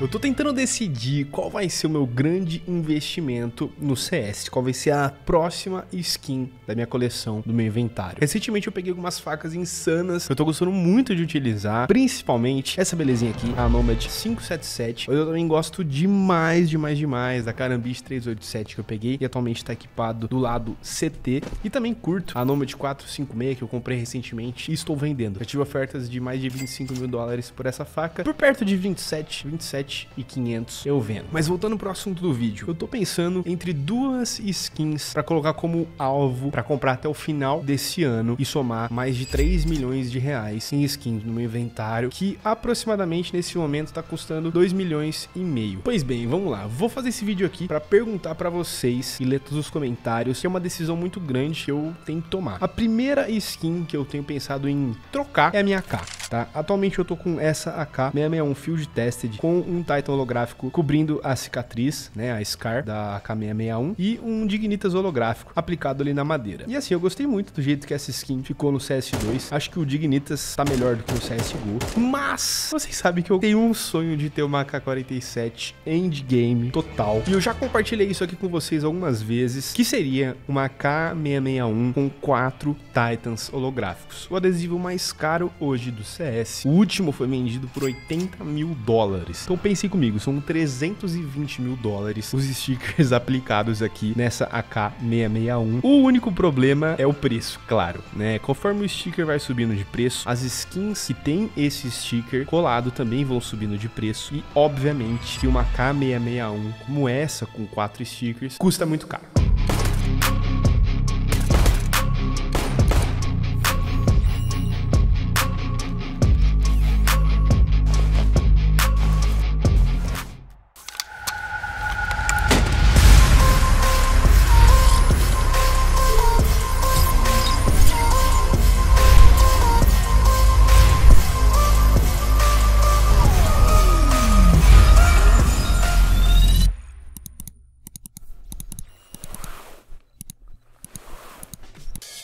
Eu tô tentando decidir qual vai ser o meu grande investimento no CS, qual vai ser a próxima skin da minha coleção, do meu inventário. Recentemente eu peguei algumas facas insanas, eu tô gostando muito de utilizar, principalmente essa belezinha aqui, a Nomad 577. Eu também gosto demais, demais, demais da Carambiche 387 que eu peguei e atualmente tá equipado do lado CT. E também curto a Nomad 456 que eu comprei recentemente e estou vendendo. Eu tive ofertas de mais de 25 mil dólares por essa faca, por perto de 27, 27 e 500 eu vendo. Mas voltando pro assunto do vídeo, eu tô pensando entre duas skins para colocar como alvo para comprar até o final desse ano e somar mais de 3 milhões de reais em skins no meu inventário, que aproximadamente nesse momento tá custando 2 milhões e meio. Pois bem, vamos lá. Vou fazer esse vídeo aqui para perguntar para vocês e ler todos os comentários, que é uma decisão muito grande que eu tenho que tomar. A primeira skin que eu tenho pensado em trocar é a minha AK, tá? Atualmente eu tô com essa AK 661 Field Tested com um um Titan holográfico cobrindo a cicatriz, né, a Scar da K661 e um Dignitas holográfico aplicado ali na madeira. E assim, eu gostei muito do jeito que essa skin ficou no CS2. Acho que o Dignitas tá melhor do que o CSGO, mas vocês sabem que eu tenho um sonho de ter uma AK-47 endgame total. E eu já compartilhei isso aqui com vocês algumas vezes, que seria uma AK661 com quatro Titans holográficos. O adesivo mais caro hoje do CS. O último foi vendido por 80 mil dólares. Então pensem comigo, são 320 mil dólares os stickers aplicados aqui nessa AK661. O único problema é o preço, claro, né? Conforme o sticker vai subindo de preço, as skins que tem esse sticker colado também vão subindo de preço e, obviamente, que uma K661 como essa, com quatro stickers, custa muito caro.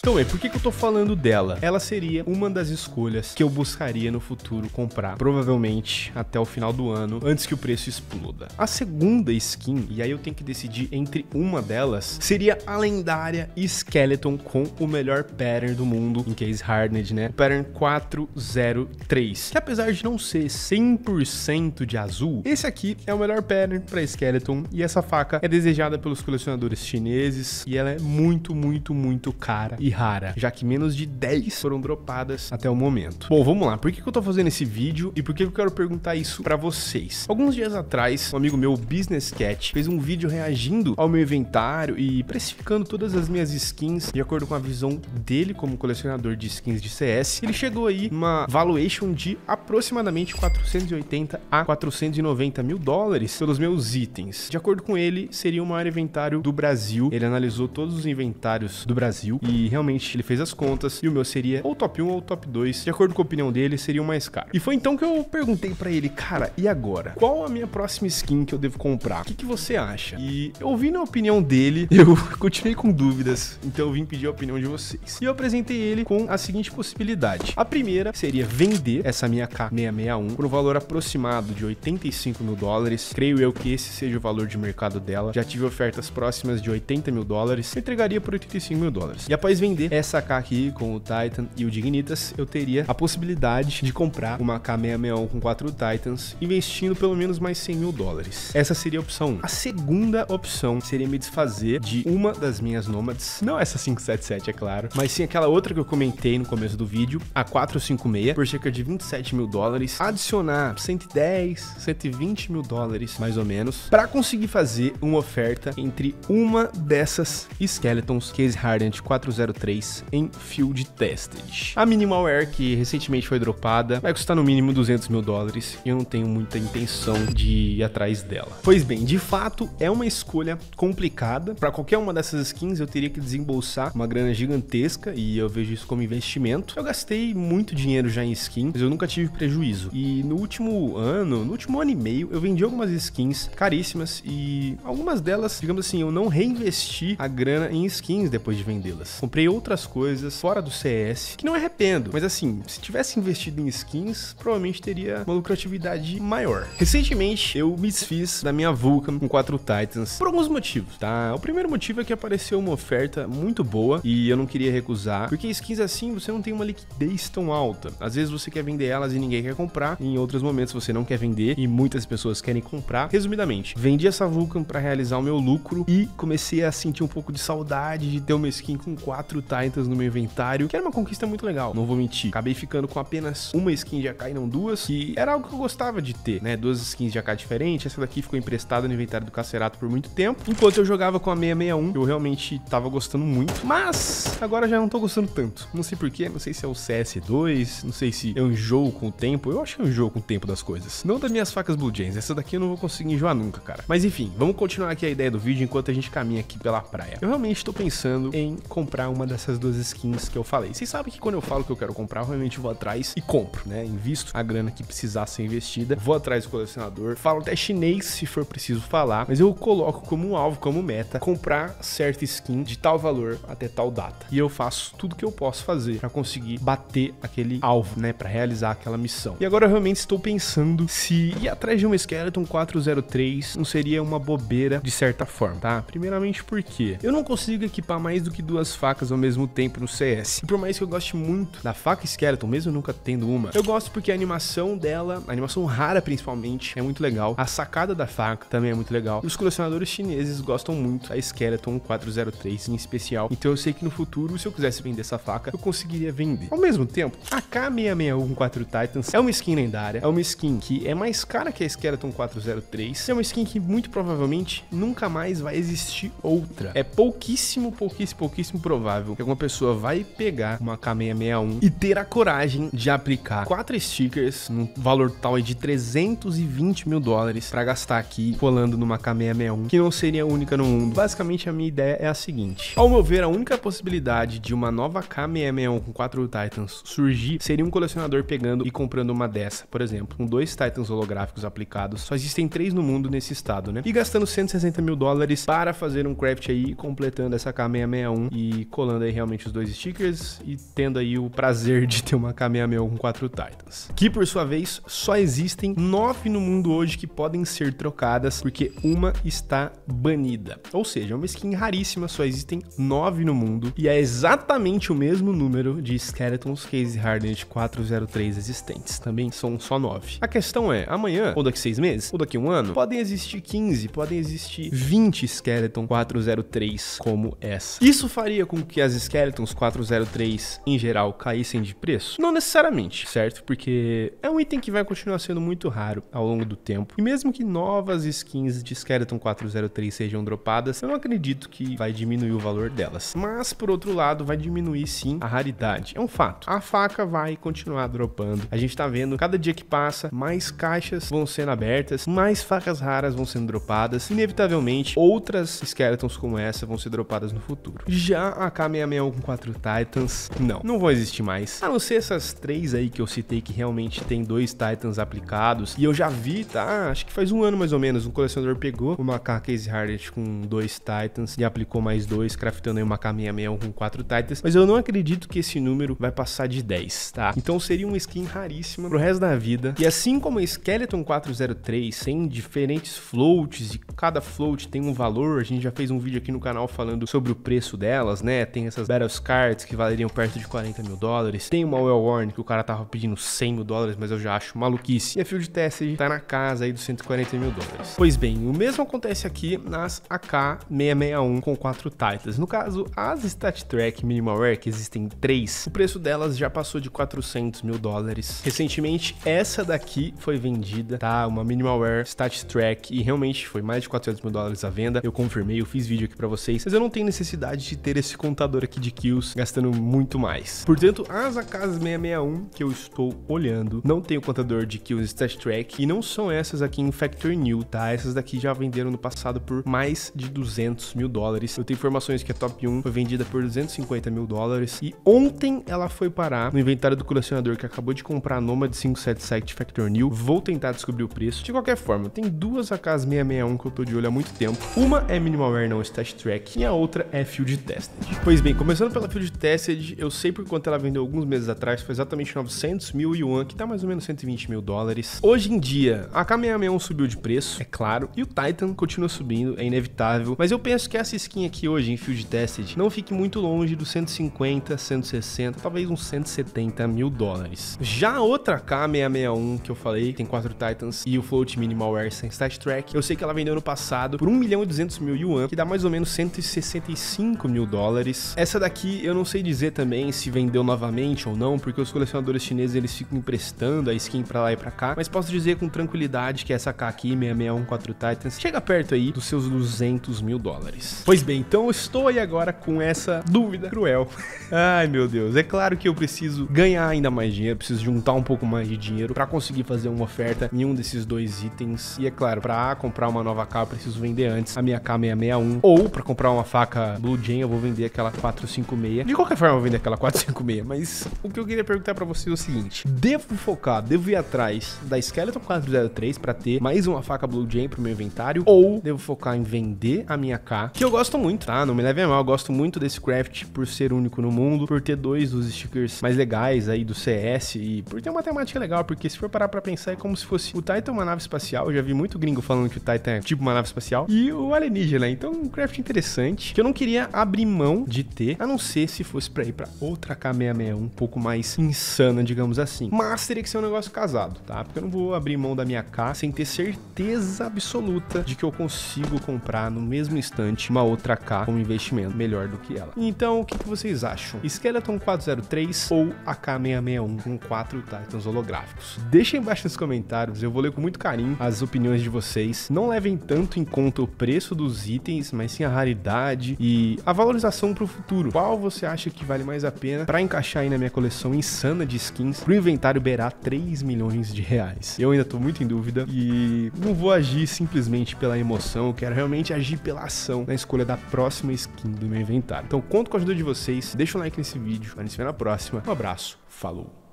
Então, é por que, que eu tô falando dela? Ela seria uma das escolhas que eu buscaria no futuro comprar, provavelmente até o final do ano, antes que o preço exploda. A segunda skin, e aí eu tenho que decidir entre uma delas, seria a lendária Skeleton com o melhor pattern do mundo, em case hardened, né? O pattern 403, que apesar de não ser 100% de azul, esse aqui é o melhor pattern para Skeleton e essa faca é desejada pelos colecionadores chineses e ela é muito, muito, muito cara e rara, já que menos de 10 foram dropadas até o momento. Bom, vamos lá. Por que, que eu tô fazendo esse vídeo e por que eu quero perguntar isso para vocês? Alguns dias atrás, um amigo meu, Business Cat, fez um vídeo reagindo ao meu inventário e precificando todas as minhas skins de acordo com a visão dele como colecionador de skins de CS. Ele chegou aí numa valuation de aproximadamente 480 a 490 mil dólares pelos meus itens. De acordo com ele, seria o maior inventário do Brasil. Ele analisou todos os inventários do Brasil e realmente realmente ele fez as contas e o meu seria ou top 1 ou top 2. De acordo com a opinião dele, seria o mais caro. E foi então que eu perguntei para ele, cara, e agora? Qual a minha próxima skin que eu devo comprar? O que, que você acha? E ouvindo a opinião dele, eu continuei com dúvidas, então eu vim pedir a opinião de vocês. E eu apresentei ele com a seguinte possibilidade. A primeira seria vender essa minha K661 por um valor aproximado de 85 mil dólares. Creio eu que esse seja o valor de mercado dela. Já tive ofertas próximas de 80 mil dólares. Entregaria por 85 mil dólares. E após vender vender essa AK aqui com o Titan e o Dignitas, eu teria a possibilidade de comprar uma K661 com 4 Titans, investindo pelo menos mais 100 mil dólares. Essa seria a opção 1. A segunda opção seria me desfazer de uma das minhas Nomads, não essa 577, é claro, mas sim aquela outra que eu comentei no começo do vídeo, a 456, por cerca de 27 mil dólares, adicionar 110, 120 mil dólares, mais ou menos, para conseguir fazer uma oferta entre uma dessas Skeletons Case Hardened 403 3 em Field Tested. A Minimal Air, que recentemente foi dropada, vai custar no mínimo 200 mil dólares e eu não tenho muita intenção de ir atrás dela. Pois bem, de fato, é uma escolha complicada. Para qualquer uma dessas skins, eu teria que desembolsar uma grana gigantesca e eu vejo isso como investimento. Eu gastei muito dinheiro já em skins, mas eu nunca tive prejuízo. E no último ano, no último ano e meio, eu vendi algumas skins caríssimas e algumas delas, digamos assim, eu não reinvesti a grana em skins depois de vendê-las. Comprei outras coisas fora do CS, que não arrependo, mas assim, se tivesse investido em skins, provavelmente teria uma lucratividade maior. Recentemente, eu me desfiz da minha Vulcan com 4 Titans por alguns motivos, tá? O primeiro motivo é que apareceu uma oferta muito boa e eu não queria recusar, porque skins assim você não tem uma liquidez tão alta. Às vezes você quer vender elas e ninguém quer comprar, em outros momentos você não quer vender e muitas pessoas querem comprar. Resumidamente, vendi essa Vulcan para realizar o meu lucro e comecei a sentir um pouco de saudade de ter uma skin com 4 Titans no meu inventário, que era uma conquista muito legal, não vou mentir. Acabei ficando com apenas uma skin de AK e não duas, e era algo que eu gostava de ter, né? Duas skins de AK diferentes, essa daqui ficou emprestada no inventário do Cacerato por muito tempo, enquanto eu jogava com a 661, eu realmente tava gostando muito, mas agora já não tô gostando tanto. Não sei porquê, não sei se é o CS2, não sei se eu enjoo com o tempo, eu acho que eu enjoo com o tempo das coisas. Não das minhas facas Blue Jays, essa daqui eu não vou conseguir enjoar nunca, cara. Mas enfim, vamos continuar aqui a ideia do vídeo enquanto a gente caminha aqui pela praia. Eu realmente tô pensando em comprar uma dessas duas skins que eu falei. Vocês sabem que quando eu falo que eu quero comprar, eu realmente vou atrás e compro, né? Invisto a grana que precisar ser investida, vou atrás do colecionador, falo até chinês se for preciso falar, mas eu coloco como um alvo, como meta, comprar certa skin de tal valor até tal data. E eu faço tudo que eu posso fazer para conseguir bater aquele alvo, né? Para realizar aquela missão. E agora eu realmente estou pensando se ir atrás de uma Skeleton 403 não seria uma bobeira de certa forma, tá? Primeiramente porque eu não consigo equipar mais do que duas facas ao mesmo tempo no CS. E por mais que eu goste muito da faca Skeleton, mesmo nunca tendo uma, eu gosto porque a animação dela, a animação rara principalmente, é muito legal. A sacada da faca também é muito legal. E os colecionadores chineses gostam muito da Skeleton 403 em especial. Então eu sei que no futuro, se eu quisesse vender essa faca, eu conseguiria vender. Ao mesmo tempo, a K661 4 Titans é uma skin lendária, é uma skin que é mais cara que a Skeleton 403, é uma skin que muito provavelmente nunca mais vai existir outra. É pouquíssimo, pouquíssimo, pouquíssimo provável que alguma pessoa vai pegar uma K661 e ter a coragem de aplicar quatro stickers no valor tal de 320 mil dólares para gastar aqui colando numa K661 que não seria única no mundo. Basicamente a minha ideia é a seguinte: ao meu ver, a única possibilidade de uma nova K661 com quatro Titans surgir seria um colecionador pegando e comprando uma dessa, por exemplo, com dois Titans holográficos aplicados. Só existem três no mundo nesse estado, né? E gastando 160 mil dólares para fazer um craft aí, completando essa K661 e colando aí realmente os dois stickers e tendo aí o prazer de ter uma K661 com quatro Titans. Que por sua vez, só existem nove no mundo hoje que podem ser trocadas, porque uma está banida. Ou seja, é uma skin raríssima, só existem nove no mundo e é exatamente o mesmo número de Skeletons Case Hardened 403 existentes. Também são só nove. A questão é, amanhã, ou daqui seis meses, ou daqui um ano, podem existir 15, podem existir 20 Skeleton 403 como essa. Isso faria com que as Skeletons 403 em geral caíssem de preço? Não necessariamente, certo? Porque é um item que vai continuar sendo muito raro ao longo do tempo. E mesmo que novas skins de Skeleton 403 sejam dropadas, eu não acredito que vai diminuir o valor delas. Mas, por outro lado, vai diminuir sim a raridade. É um fato. A faca vai continuar dropando. A gente tá vendo, cada dia que passa, mais caixas vão sendo abertas, mais facas raras vão sendo dropadas. Inevitavelmente, outras Skeletons como essa vão ser dropadas no futuro. Já a K661 com 4 Titans, não. Não vão existir mais. A não ser essas três aí que eu citei que realmente tem dois Titans aplicados. E eu já vi, tá? Acho que faz um ano mais ou menos, um colecionador pegou uma K Case Hardened com dois Titans e aplicou mais dois, craftando aí uma K661 com quatro Titans. Mas eu não acredito que esse número vai passar de 10, tá? Então seria uma skin raríssima pro resto da vida. E assim como a Skeleton 403 tem diferentes floats e cada float tem um valor, a gente já fez um vídeo aqui no canal falando sobre o preço delas, né? Tem essas Battle Cards que valeriam perto de 40 mil dólares. Tem uma Well Worn que o cara tava pedindo 100 mil dólares, mas eu já acho maluquice. E a Field Tested tá na casa aí dos 140 mil dólares. Pois bem, o mesmo acontece aqui nas AK661 com 4 Titans. No caso, as Stat Track Minimalware, que existem três, o preço delas já passou de 400 mil dólares. Recentemente, essa daqui foi vendida, tá? Uma Minimalware Stat Track e realmente foi mais de 400 mil dólares à venda. Eu confirmei, eu fiz vídeo aqui pra vocês, mas eu não tenho necessidade de ter esse contador aqui de kills gastando muito mais. Portanto, as AK661 que eu estou olhando não tem o contador de kills Stat Track e não são essas aqui em Factory New, tá? Essas daqui já venderam no passado por mais de 200 mil dólares. Eu tenho informações que a Top 1 foi vendida por 250 mil dólares e ontem ela foi parar no inventário do colecionador que acabou de comprar a Nomad 577 Factory New. Vou tentar descobrir o preço. De qualquer forma, tem duas AK661 que eu tô de olho há muito tempo. Uma é Minimalware não Stat Track e a outra é Field Tested. Pois Pois bem, começando pela Field Tested, eu sei por quanto ela vendeu alguns meses atrás, foi exatamente 900 mil yuan, que tá mais ou menos 120 mil dólares. Hoje em dia, a K661 subiu de preço, é claro, e o Titan continua subindo, é inevitável, mas eu penso que essa skin aqui hoje em Field Tested não fique muito longe dos 150, 160, talvez uns 170 mil dólares. Já a outra K661 que eu falei, tem quatro Titans e o Float Minimalware sem Stat Track, eu sei que ela vendeu no passado por 1 milhão e 200 mil yuan, que dá mais ou menos 165 mil dólares. Essa daqui eu não sei dizer também se vendeu novamente ou não, porque os colecionadores chineses eles ficam emprestando a skin para lá e para cá, mas posso dizer com tranquilidade que essa K aqui, 6614 Titans, chega perto aí dos seus 200 mil dólares. Pois bem, então estou aí agora com essa dúvida cruel. Ai meu Deus, é claro que eu preciso ganhar ainda mais dinheiro, preciso juntar um pouco mais de dinheiro para conseguir fazer uma oferta em um desses dois itens. E é claro, para comprar uma nova K eu preciso vender antes a minha K661 ou para comprar uma faca Blue Jay eu vou vender aquela 456. De qualquer forma eu vou vender aquela 456, mas o que eu queria perguntar para vocês é o seguinte: devo focar, devo ir atrás da Skeleton 403 para ter mais uma faca Blue Jay pro meu inventário ou devo focar em vender a minha K, que eu gosto muito, tá? Não me leve a mal, eu gosto muito desse craft por ser único no mundo, por ter dois dos stickers mais legais aí do CS e por ter uma temática legal, porque se for parar para pensar é como se fosse o Titan uma nave espacial, eu já vi muito gringo falando que o Titan é tipo uma nave espacial e o alienígena, então um craft interessante que eu não queria abrir mão de ter, a não ser se fosse para ir para outra K661 um pouco mais insana, digamos assim. Mas teria que ser um negócio casado, tá? Porque eu não vou abrir mão da minha K sem ter certeza absoluta de que eu consigo comprar no mesmo instante uma outra K com investimento melhor do que ela. Então, o que, que vocês acham? Skeleton 403 ou a K661 com quatro Titans holográficos? Deixem embaixo nos comentários, eu vou ler com muito carinho as opiniões de vocês. Não levem tanto em conta o preço dos itens, mas sim a raridade e a valorização para o futuro. Qual você acha que vale mais a pena para encaixar aí na minha coleção insana de skins pro inventário beirar 3 milhões de reais? Eu ainda tô muito em dúvida e não vou agir simplesmente pela emoção, eu quero realmente agir pela ação na escolha da próxima skin do meu inventário. Então conto com a ajuda de vocês, deixa um like nesse vídeo, a gente se vê na próxima. Um abraço, falou!